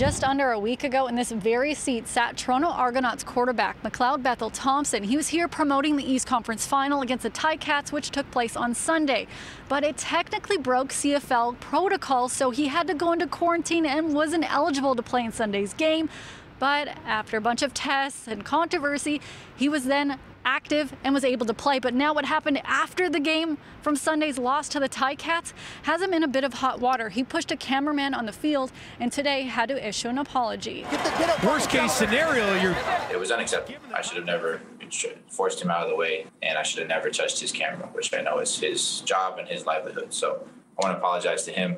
Just under a week ago, in this very seat, sat Toronto Argonauts quarterback McLeod Bethel Thompson. He was here promoting the East Conference Final against the Ticats, which took place on Sunday. But it technically broke CFL protocol, so he had to go into quarantine and wasn't eligible to play in Sunday's game. But after a bunch of tests and controversy, he was then active and was able to play. But now what happened after the game from Sunday's loss to the Ticats has him in a bit of hot water. He pushed a cameraman on the field and today had to issue an apology. Worst case scenario, you're... It was unacceptable. I should have never forced him out of the way and I should have never touched his camera, which I know is his job and his livelihood. So I want to apologize to him.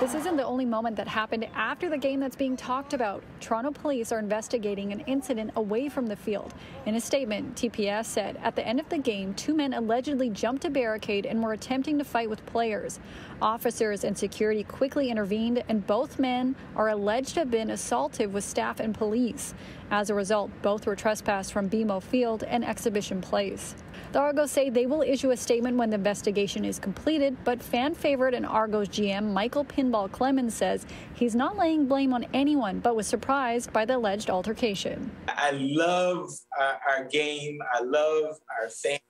This isn't the only moment that happened after the game that's being talked about. Toronto police are investigating an incident away from the field. In a statement, TPS said at the end of the game, two men allegedly jumped a barricade and were attempting to fight with players. Officers and security quickly intervened, and both men are alleged to have been assaulted with staff and police. As a result, both were trespassed from BMO Field and Exhibition Place. The Argos say they will issue a statement when the investigation is completed, but fan favorite and Argos GM Michael Pinball Clemens says he's not laying blame on anyone, but was surprised by the alleged altercation. I love our, our game. I love our fans.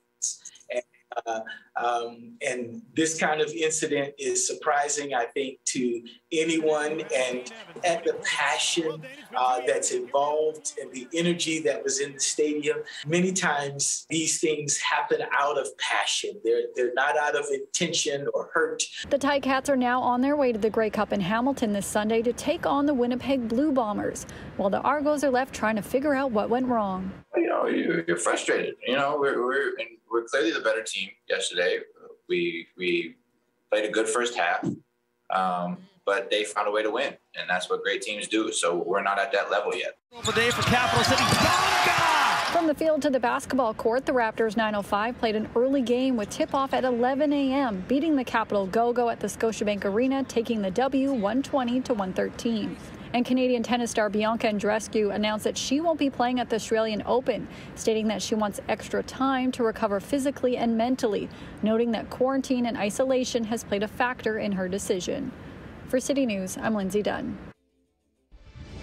And uh, um, and this kind of incident is surprising, I think, to anyone. And at the passion uh, that's involved and the energy that was in the stadium, many times these things happen out of passion. They're, they're not out of intention or hurt. The Ticats are now on their way to the Grey Cup in Hamilton this Sunday to take on the Winnipeg Blue Bombers, while the Argos are left trying to figure out what went wrong. You know, you're frustrated. You know, we're, we're in we're clearly the better team yesterday. We we played a good first half, um, but they found a way to win, and that's what great teams do. So we're not at that level yet. Day for Capital City. From the field to the basketball court, the Raptors 905 played an early game with tip-off at 11 a.m., beating the Capital Go-Go at the Scotiabank Arena, taking the W 120 to 113. And Canadian tennis star Bianca Andreescu announced that she won't be playing at the Australian Open, stating that she wants extra time to recover physically and mentally, noting that quarantine and isolation has played a factor in her decision. For City News, I'm Lindsay Dunn.